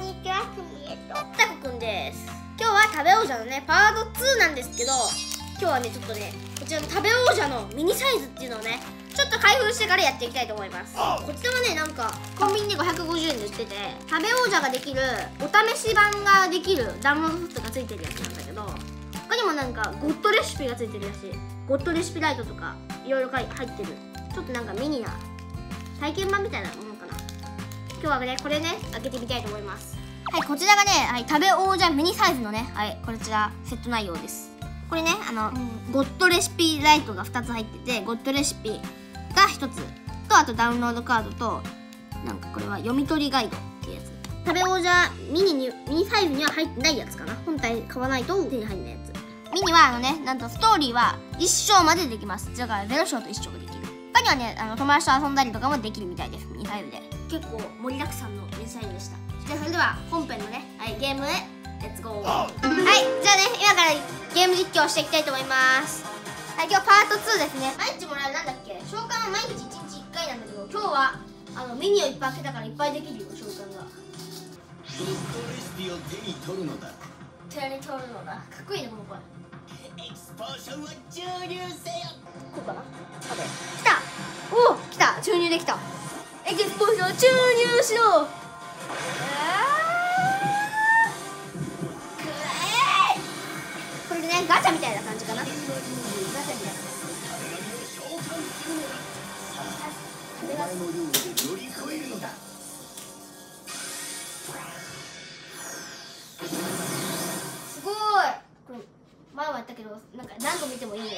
にちはすみえと。タコくんです。今日は食べ王者のねパート2なんですけど今日はねちょっとねこちらの食べ王者のミニサイズっていうのをねちょっと開封してからやっていきたいと思います。こちらはねなんかコンビニで550円で売ってて食べ王者ができるお試し版ができるダウンロードソフトがついてるやつなんだけど他にもなんかゴッドレシピがついてるやしゴッドレシピライトとかいろいろ入ってる。ちょっとなんかミニな体験版みたいなもの今日はねこれね開けてみたいと思います。はいこちらがね、はい、食べ王者ミニサイズのねはいこちらセット内容です。これねあの、ゴッドレシピライトが2つ入っててゴッドレシピが1つ。とあとダウンロードカードとなんかこれは読み取りガイドっていうやつ。食べ王者ミニにミニサイズには入ってないやつかな。本体買わないと手に入んないやつ。ミニはあのねなんとストーリーは1章までできます。だから0章と1章ができる。他にはねあの友達と遊んだりとかもできるみたいですミニサイズで結構盛りだくさんのミニサイズでした。じゃあそれでは本編のね、はい、ゲームへレッツゴーはいじゃあね今からゲーム実況していきたいと思います。はい今日パート2ですね。毎日もらえるなんだっけ？召喚は毎日1日1回なんだけど今日はあのミニをいっぱい開けたからいっぱいできるよ召喚が。ゴッドレシピを手に取るのだ。手に取るのだ。かっこいいねこの声エクスポーションは注入せよ。こうかな？多分来た。おお来た。注入できたエキスポーション注入しろこれでねガチャみたいな感じかな。ガチャみたいなお前のルールで乗り越えるのだ。すごい。これ前もやったけどなんか何度見てもいいね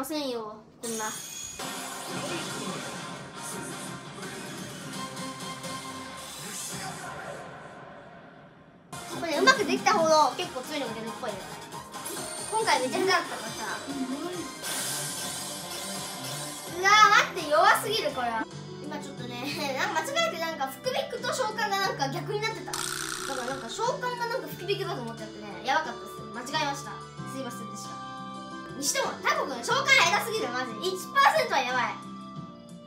ませんよこんな。これねうまくできたほど結構強いのが出るっぽいね。今回めちゃくちゃだったからさ。うわ待って弱すぎるこれは。今ちょっとねなんか間違えてなんか福引くと召喚がなんか逆になってた。だからなんか召喚がなんか福引くだと思っちゃってねやばかったです。間違えました。すいませんでした。にしてもタコ君召喚下手すぎるマジ。1%はやば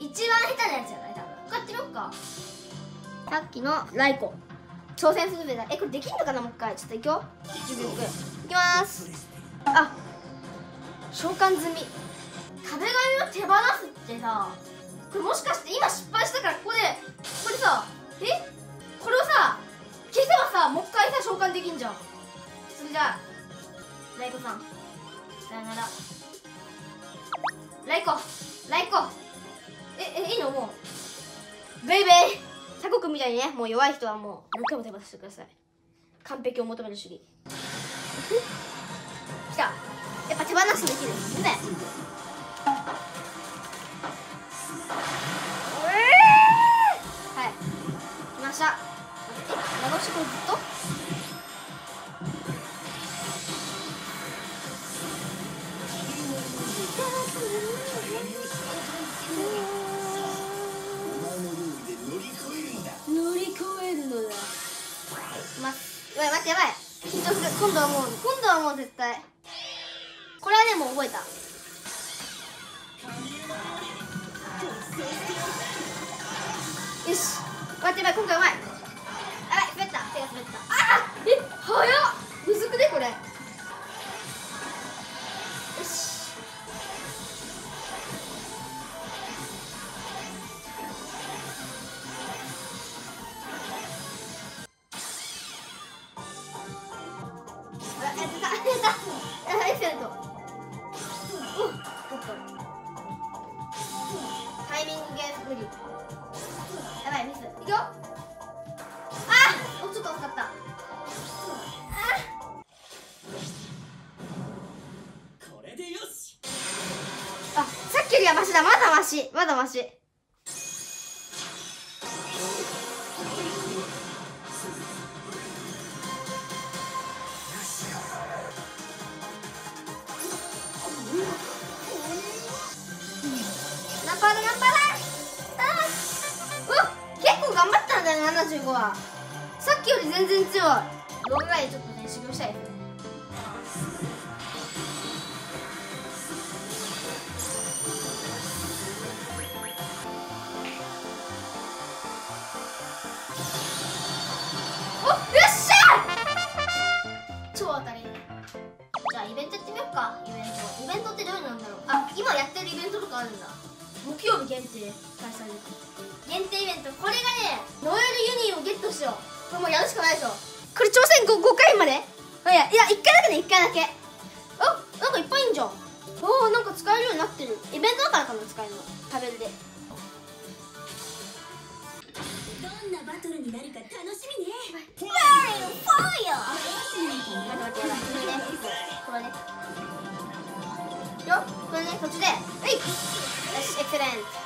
い。一番下手なやつじゃない多分。買ってみよっか？さっきのライコ。挑戦するべだ。えこれできんのかな？もう一回。ちょっといくよ。10秒いきます。あ召喚済み。壁紙を手放すってさこれもしかして今失敗したからここでこれさえ？これをさ消せばさもう一回さ召喚できんじゃん。それじゃあライコさん。さよなら。ライコライコええいいの？もう。ベイベイタコ君みたいにね。もう弱い人はもう。何回も手放してください。完璧を求める主義。きた。やっぱ手放しできるねはい。来ました。え長押しこずっと？ってやばい。緊張する今度はもう今度はもう絶対。これはねもう覚えた。よし。待ってやばい今回うまい。やばい滑った。手が滑った。あっえ早っ。むずくねこれ。マシだまだマシ。まだマシ。ナンパだナンパだあーう結構頑張ったんだよね75は。さっきより全然強い。動画でちょっとね修行したいですこれ挑戦 5, 5回まで？い。やいや1回だけね1回だけ。あなんかいっぱいいんじゃん。おおなんか使えるようになってる。イベントだからかな使えるの。食べるで。どんなバトルになるか楽しみね。ファイヤーファイヤー待って待って待ってこれね。これねよこれね途中で。はい。よしエクセレント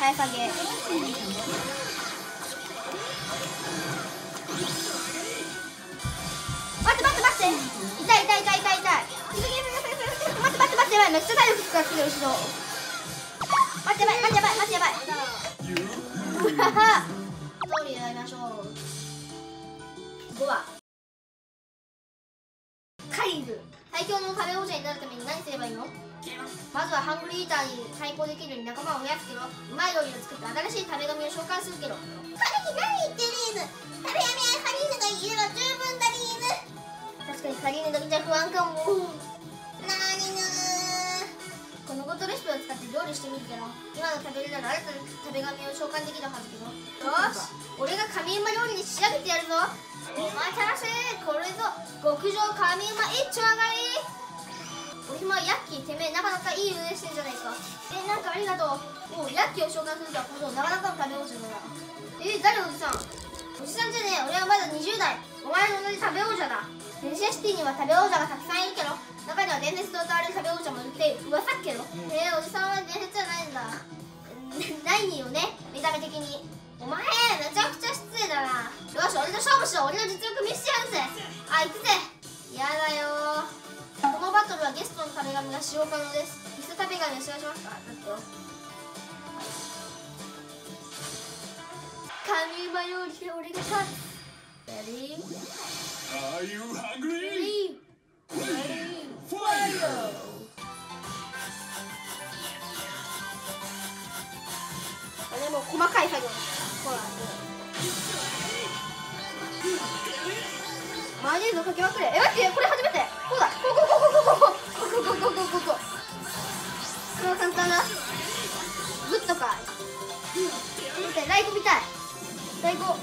早下げ。待って待って待って。痛い痛い痛い痛い痛い。待って待って待って。やばいめっちゃ体力使って。る後ろ待ってやばい待ってやばい待ってやばいストーリーやりましょう。5話カリーズ。最強の食べ王者になるために何すればいいの？まずはハングリーターに対抗できるように仲間を増やすけどうまい料理を作って新しい食べ紙を紹介するけど。カリー何言ってるの食べやめやカリーヌがいれば十分だリーヌ確かにカリーヌだけじゃ不安かもなーにぬこのゴッドレシピを使って料理してみるけど今の食べれなら新たな食べ紙を召喚できるはずけどよし俺が神馬料理に仕上げてやるぞお待たせこれぞ極上神馬一丁上がりおひまヤッキーてめえなかなかいい運営してんじゃないか。えなんかありがとう。もうヤッキーを召喚するとはこそなかなかの食べ王者だ。なえ誰おじさん？おじさんじゃねえ。俺はまだ20代。お前と同じ食べ王者だ。デリシャシティには食べ王者がたくさんいるけど。中には伝説と歌われる食べ王者もいるって噂っけど。えー、おじさんは伝説じゃないんだ。ないよね見た目的に。お前めちゃくちゃ失礼だな。よし俺と勝負しろ。俺の実力見せてやるぜ。あ行くぜ。やだよこのバトルはゲストの壁紙が使用可能です。椅子壁紙を使用しますか？なんと。カミウマ用意俺が勝つ。レ。もう細かい作業ほら、うん、マヨネーズをかけまくれ。え待ってこれ初めて。こうだ。こうこうこうこうこうこうこうこうこう。こうこうこれは簡単だグッドか。見てライコ見たい。ライコ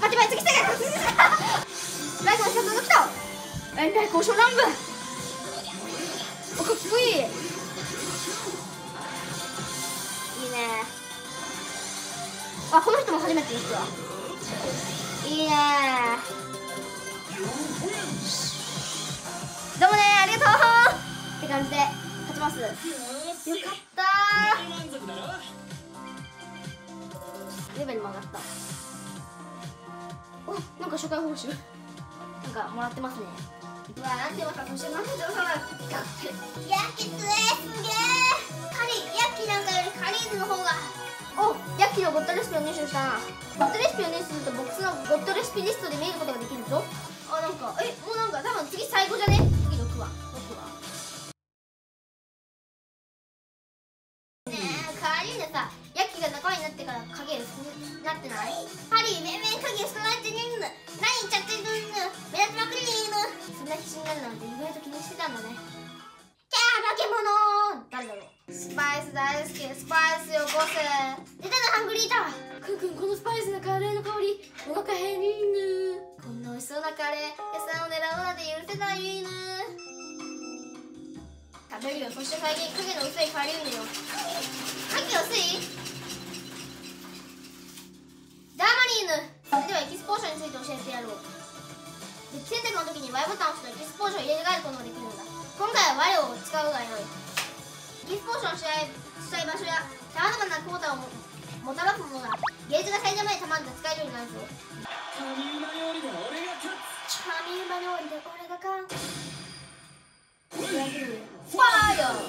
待って待って次来た次。来た ライコのシャツが来た。えライコ小乱舞おかっこいい。いいね。あこの人も初めてですわいいねどうもねありがとう。って感じで勝ちます。よかったレベルも上がった。おなんか初回報酬。なんかもらってますね。うわなんてまた年の人様がヤッキーつえすげえカリヤッキーなんかよりカリーズの方がおヤッキーのゴッドレシピを入手した。なゴッドレシピを入手するとボックスのゴッドレシピリストで見ることができるぞ。あなんかえもうなんか多分次最後じゃね？次6話6話ねえカリーヌさ。ヤッキーが仲間になってから影薄くなってない？ハリーめめ影薄くなってねんの何言っちゃってるの？目立ちまくりねんの。そんな気になるなんて意外と気にしてたんだね。キャー化け物誰だろうスパイス大好き。スパイスよコース出たなハングリータくんくんこのスパイスのカレーの香り。お腹減りぬこんな美味しそうなカレー野菜を狙うなんて許せないぬ食べるよ。そして最近影の薄いカリウムよ。影が薄い？ダーマリーヌ。それではエキスポーションについて教えてやろう。で選択の時に Y ボタンを押すとエキスポーションを入れ替えることができるんだ。今回は Y を使うがよいエキスポーションしたいしたい場所やさまざまなクォーターをももたらすものがゲージが最大までたまると使えるようになるぞ。神馬料理で俺が勝つ。神馬料理で俺がかんファイヤー！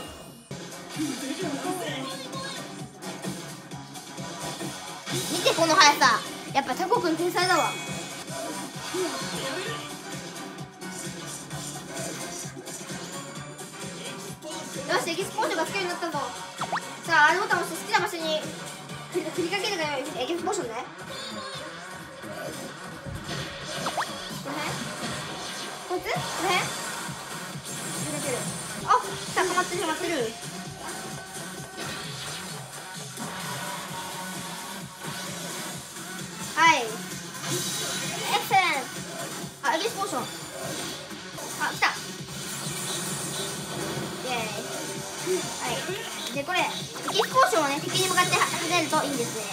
見てこの速さ。やっぱタコくん天才だわよしエキスポーションがつけるようになったぞ。さあ R ボタンを押して好きな場所に振りかけるがよいエキスポーションね。この辺こいつこの辺振りかけるあさあ溜まってる溜まってる。はい。エクセンあエキスポーション。スポーションをね敵に向かって跳ねるといいんですね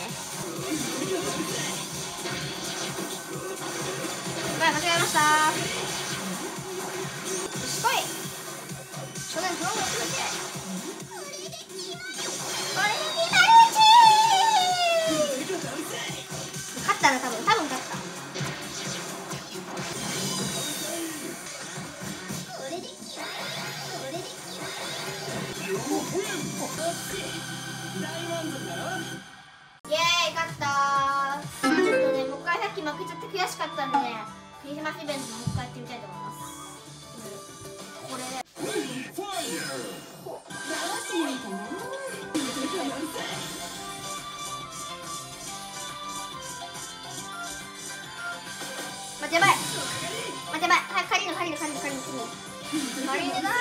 はい間違えましたよし来い少年そのまま続けこれに決まる勝ったな多分多分勝ったこれで。きたこれできた大満足だろイエーイ勝ったちょっとねもう一回さっき負けちゃって悔しかったんでねクリスマスイベントもう一回やってみたいと思いますこれ。でファイヤー直しいな待てばい待てばいはい借りる借りる借りる借りる借りる借りるだ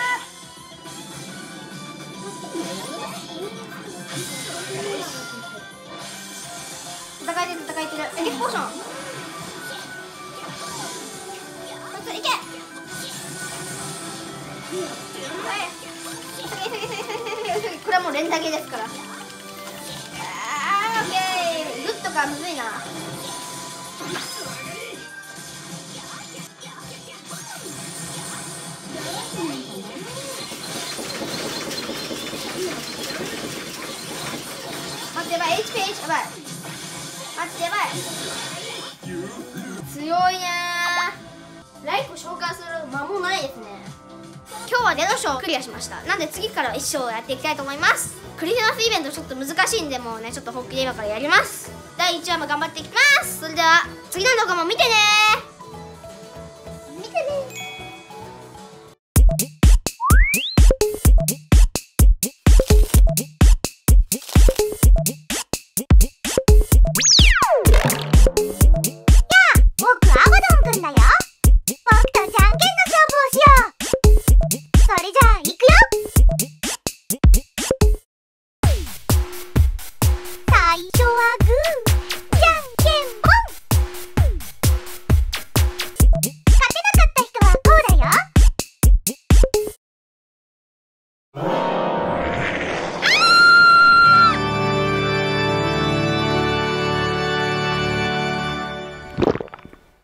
戦えてる戦えてる。エキスポーション。こいついけ。はい急げ急げ急げ急げ急げ急げこれはもう連打ゲーですから。あーオッケー。グッとかむずいな。やばい。待ってやばい。強いねライフ召喚する間もないですね。今日はデノ章をクリアしました。なんで次から1章をやっていきたいと思います。クリスマスイベントちょっと難しいんでもうねちょっと本気で今からやります。第1話も頑張っていきます。それでは次の動画も見てね